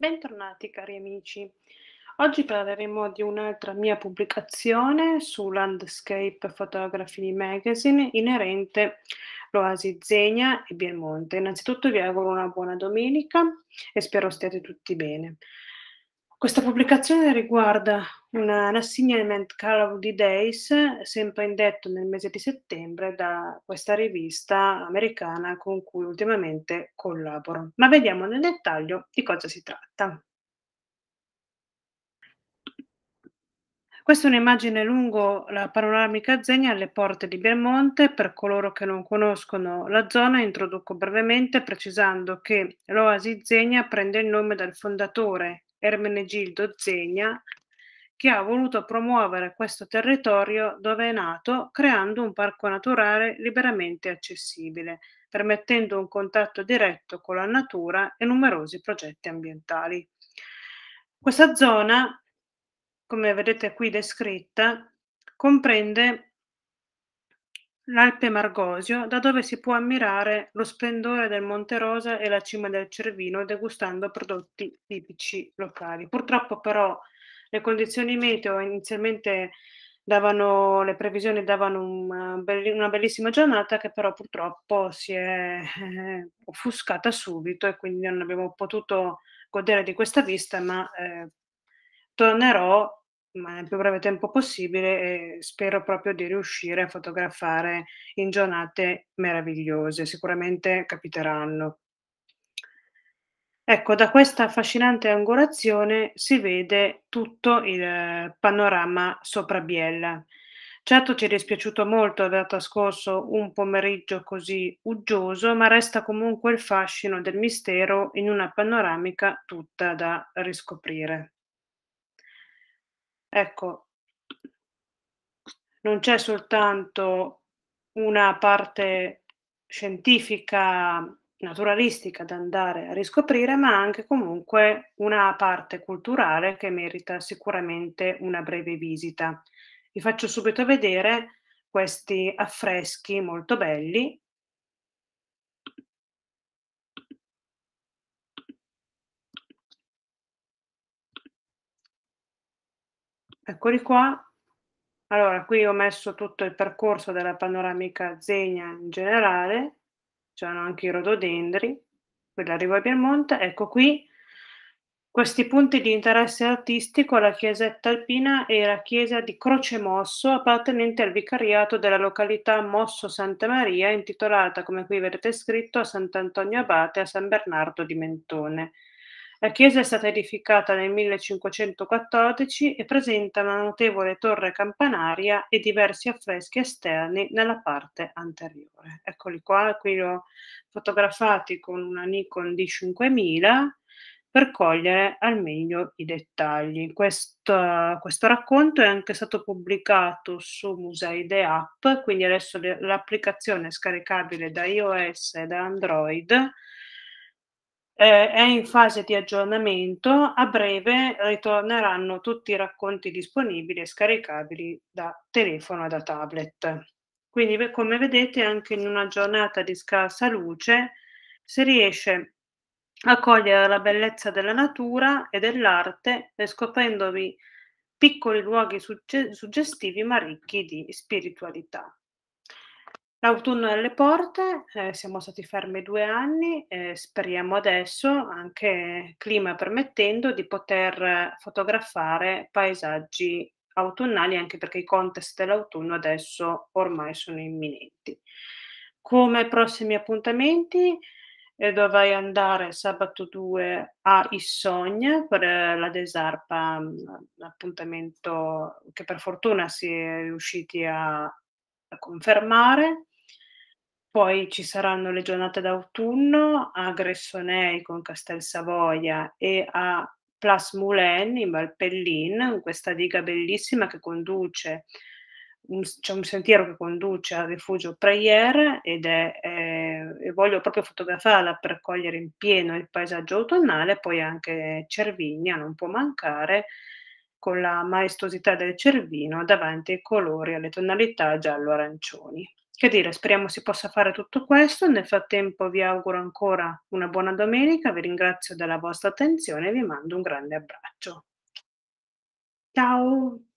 Bentornati cari amici. Oggi parleremo di un'altra mia pubblicazione su Landscape Photography Magazine inerente l'Oasi Zegna e Piemonte. Innanzitutto vi auguro una buona domenica e spero stiate tutti bene. Questa pubblicazione riguarda un assignment Cloudy Days, sempre indetto nel mese di settembre da questa rivista americana con cui ultimamente collaboro. Ma vediamo nel dettaglio di cosa si tratta. Questa è un'immagine lungo la panoramica Zegna alle porte di Belmonte. Per coloro che non conoscono la zona, introduco brevemente precisando che l'Oasi Zegna prende il nome dal fondatore Ermenegildo Zegna, che ha voluto promuovere questo territorio dove è nato creando un parco naturale liberamente accessibile, permettendo un contatto diretto con la natura e numerosi progetti ambientali. Questa zona, come vedete qui descritta, comprende l'Alpe Margosio, da dove si può ammirare lo splendore del Monte Rosa e la cima del Cervino degustando prodotti tipici locali. Purtroppo però le condizioni meteo inizialmente davano, le previsioni davano una, una bellissima giornata che però purtroppo si è eh, offuscata subito e quindi non abbiamo potuto godere di questa vista, ma eh, tornerò ma nel più breve tempo possibile e spero proprio di riuscire a fotografare in giornate meravigliose. Sicuramente capiteranno. Ecco, da questa affascinante angolazione si vede tutto il panorama sopra Biella. Certo ci è dispiaciuto molto aver trascorso un pomeriggio così uggioso, ma resta comunque il fascino del mistero in una panoramica tutta da riscoprire. Ecco, non c'è soltanto una parte scientifica, naturalistica da andare a riscoprire, ma anche comunque una parte culturale che merita sicuramente una breve visita. Vi faccio subito vedere questi affreschi molto belli Eccoli qua. Allora, qui ho messo tutto il percorso della panoramica Zegna in generale, c'erano anche i rododendri, quell'arrivo a Piemonte, ecco qui questi punti di interesse artistico, la chiesetta alpina e la chiesa di Croce Mosso, appartenente al vicariato della località Mosso Santa Maria, intitolata, come qui vedete scritto, a Sant'Antonio Abate a San Bernardo di Mentone. La chiesa è stata edificata nel 1514 e presenta una notevole torre campanaria e diversi affreschi esterni nella parte anteriore. Eccoli qua, qui li ho fotografati con una Nikon D5000 per cogliere al meglio i dettagli. Questo, questo racconto è anche stato pubblicato su Museide App, quindi adesso l'applicazione è scaricabile da iOS e da Android eh, è in fase di aggiornamento, a breve ritorneranno tutti i racconti disponibili e scaricabili da telefono e da tablet. Quindi come vedete anche in una giornata di scarsa luce si riesce a cogliere la bellezza della natura e dell'arte scoprendovi piccoli luoghi sugge- suggestivi ma ricchi di spiritualità. L'autunno è alle porte, eh, siamo stati fermi due anni e speriamo adesso, anche clima permettendo, di poter fotografare paesaggi autunnali, anche perché i contest dell'autunno adesso ormai sono imminenti. Come prossimi appuntamenti eh, dovrei andare sabato 2 a Issogna per la Desarpa, l'appuntamento che per fortuna si è riusciti a, a confermare. Poi ci saranno le giornate d'autunno a Gressonei con Castel Savoia e a Plas Moulin in Valpellin, in questa diga bellissima che conduce, un, c'è un sentiero che conduce al rifugio Prayer ed è, eh, voglio proprio fotografarla per cogliere in pieno il paesaggio autunnale, poi anche Cervigna non può mancare con la maestosità del Cervino davanti ai colori, alle tonalità giallo-arancioni. Che dire, speriamo si possa fare tutto questo. Nel frattempo vi auguro ancora una buona domenica, vi ringrazio della vostra attenzione e vi mando un grande abbraccio. Ciao.